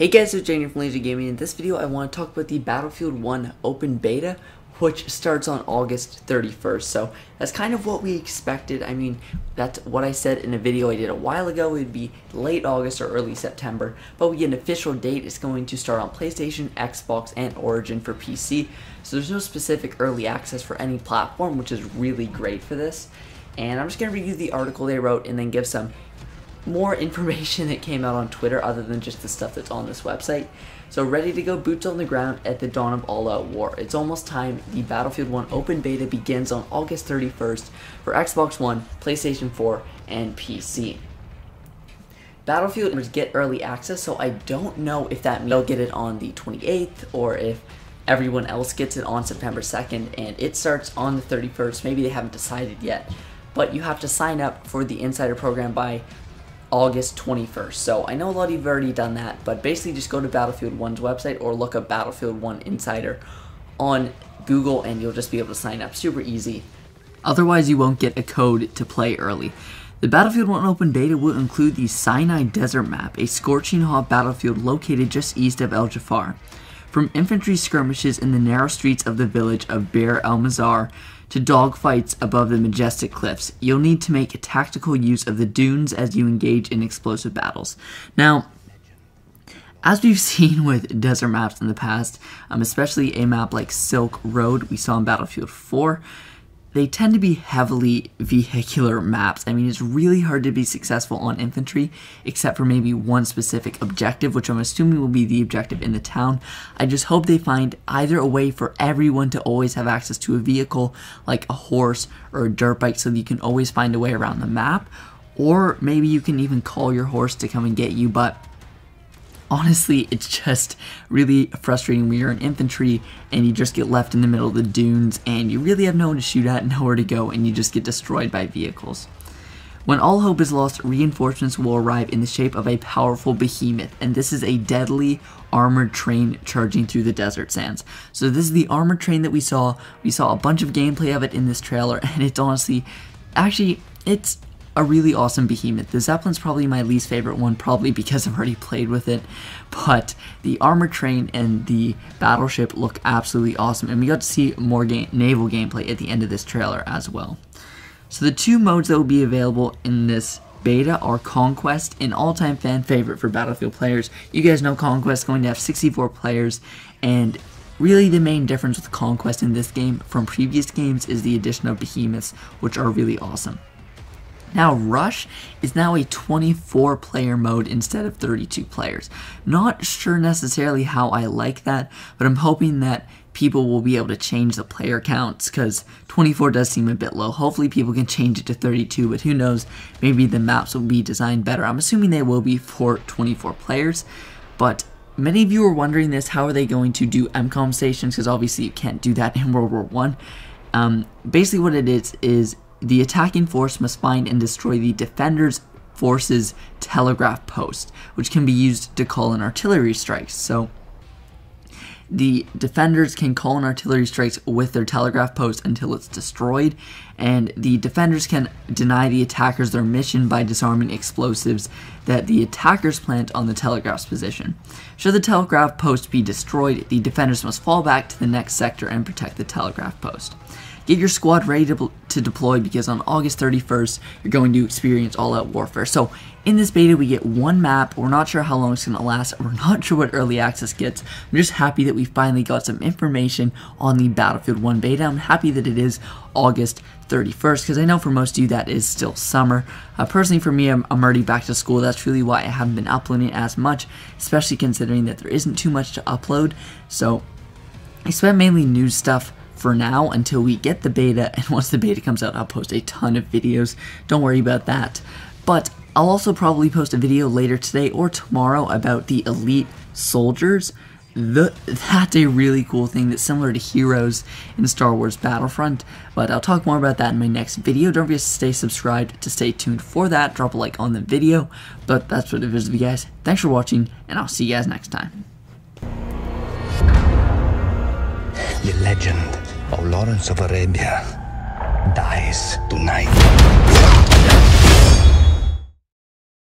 Hey guys, it's Shane from Lazer Gaming. In this video, I want to talk about the Battlefield 1 Open Beta, which starts on August 31st. So that's kind of what we expected. I mean, that's what I said in a video I did a while ago. It would be late August or early September, but we get an official date. It's going to start on PlayStation, Xbox, and Origin for PC. So there's no specific early access for any platform, which is really great for this. And I'm just going to review the article they wrote and then give some more information that came out on Twitter other than just the stuff that's on this website. So ready to go boots on the ground at the dawn of all-out war. It's almost time. The Battlefield 1 open beta begins on August 31st for Xbox One, PlayStation 4, and PC. Battlefield get early access, so I don't know if that they'll get it on the 28th or if everyone else gets it on September 2nd and it starts on the 31st. Maybe they haven't decided yet. But you have to sign up for the insider program by August 21st. So I know a lot of you have already done that, but basically just go to Battlefield 1's website or look up Battlefield 1 Insider on Google and you'll just be able to sign up. Super easy. Otherwise, you won't get a code to play early. The Battlefield 1 Open Beta will include the Sinai Desert map, a scorching hot battlefield located just east of El Jafar. From infantry skirmishes in the narrow streets of the village of Bir el Mazar to dogfights above the majestic cliffs, you'll need to make a tactical use of the dunes as you engage in explosive battles. Now, as we've seen with desert maps in the past, um, especially a map like Silk Road we saw in Battlefield 4, they tend to be heavily vehicular maps. I mean, it's really hard to be successful on infantry, except for maybe one specific objective, which I'm assuming will be the objective in the town. I just hope they find either a way for everyone to always have access to a vehicle, like a horse or a dirt bike, so that you can always find a way around the map, or maybe you can even call your horse to come and get you, but honestly, it's just really frustrating when you're in infantry and you just get left in the middle of the dunes and you really have no one to shoot at, nowhere to go, and you just get destroyed by vehicles. When all hope is lost, reinforcements will arrive in the shape of a powerful behemoth, and this is a deadly armored train charging through the desert sands. So this is the armored train that we saw. We saw a bunch of gameplay of it in this trailer, and it's honestly, actually, it's a really awesome behemoth. The Zeppelin's probably my least favorite one, probably because I've already played with it, but the armor train and the battleship look absolutely awesome, and we got to see more naval gameplay at the end of this trailer as well. So the two modes that will be available in this beta are Conquest, an all-time fan favorite for Battlefield players. You guys know Conquest is going to have 64 players, and really the main difference with Conquest in this game from previous games is the addition of behemoths, which are really awesome. Now, Rush is now a 24 player mode instead of 32 players. Not sure necessarily how I like that, but I'm hoping that people will be able to change the player counts because 24 does seem a bit low. Hopefully, people can change it to 32, but who knows? Maybe the maps will be designed better. I'm assuming they will be for 24 players, but many of you are wondering this how are they going to do MCOM stations? Because obviously, you can't do that in World War One. Um, basically, what it is is the attacking force must find and destroy the defender's force's telegraph post, which can be used to call in artillery strikes. So the defenders can call in artillery strikes with their telegraph post until it's destroyed, and the defenders can deny the attackers their mission by disarming explosives that the attackers plant on the telegraph's position. Should the telegraph post be destroyed, the defenders must fall back to the next sector and protect the telegraph post. Get your squad ready to, to deploy because on August 31st, you're going to experience all-out warfare. So in this beta, we get one map. We're not sure how long it's going to last. We're not sure what early access gets. I'm just happy that we finally got some information on the Battlefield 1 beta. I'm happy that it is August 31st because I know for most of you that is still summer. Uh, personally, for me, I'm, I'm already back to school. That's really why I haven't been uploading as much, especially considering that there isn't too much to upload. So I spent mainly news stuff for now until we get the beta, and once the beta comes out, I'll post a ton of videos. Don't worry about that. But I'll also probably post a video later today or tomorrow about the Elite Soldiers. The, that's a really cool thing that's similar to Heroes in Star Wars Battlefront, but I'll talk more about that in my next video. Don't forget to stay subscribed to stay tuned for that. Drop a like on the video, but that's what it is, guys. Thanks for watching, and I'll see you guys next time. The legend of Lawrence of Arabia dies tonight.